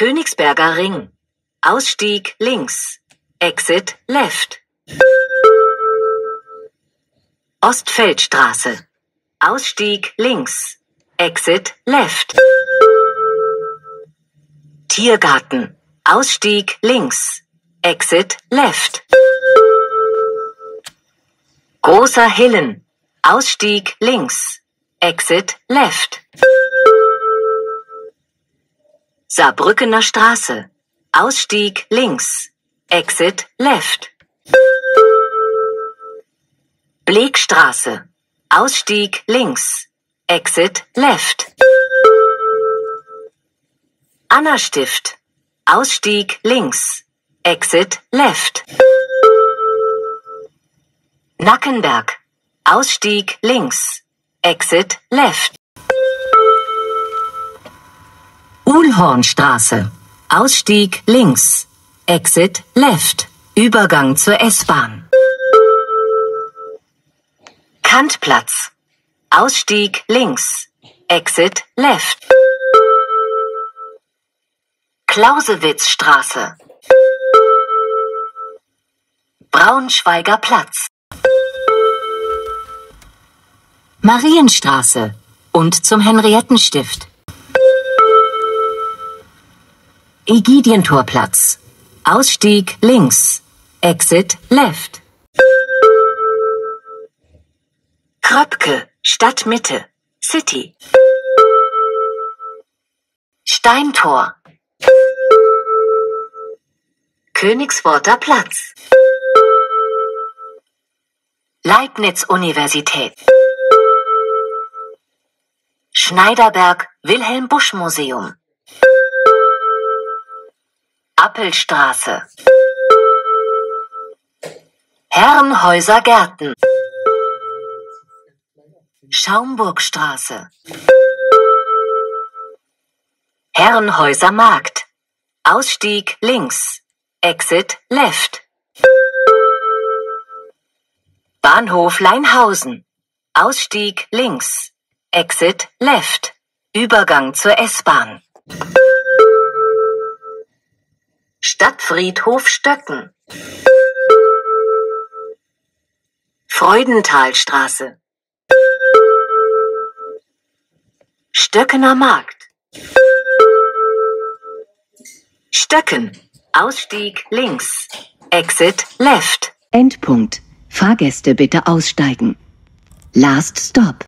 Königsberger Ring. Ausstieg links. Exit left. Ostfeldstraße. Ausstieg links. Exit left. Tiergarten. Ausstieg links. Exit left. Großer Hillen. Ausstieg links. Exit left. Saarbrückener Straße. Ausstieg links. Exit left. Bleekstraße. Ausstieg links. Exit left. Annastift. Ausstieg links. Exit left. Nackenberg. Ausstieg links. Exit left. Uhlhornstraße. Ausstieg links. Exit left. Übergang zur S-Bahn. Kantplatz. Ausstieg links. Exit left. Clausewitzstraße. Braunschweiger Platz. Marienstraße und zum Henriettenstift. Ägidientorplatz. Ausstieg links. Exit left. Kröpke, Stadtmitte, City. Steintor. Königsworter Platz. Leibniz-Universität. Schneiderberg Wilhelm Busch Museum. Appelstraße. Herrenhäuser Gärten. Schaumburgstraße. Herrenhäuser Markt. Ausstieg links. Exit left. Bahnhof Leinhausen. Ausstieg links. Exit left. Übergang zur S-Bahn. Stadtfriedhof Stöcken. Freudenthalstraße. Stöckener Markt. Stöcken. Ausstieg links. Exit left. Endpunkt. Fahrgäste bitte aussteigen. Last Stop.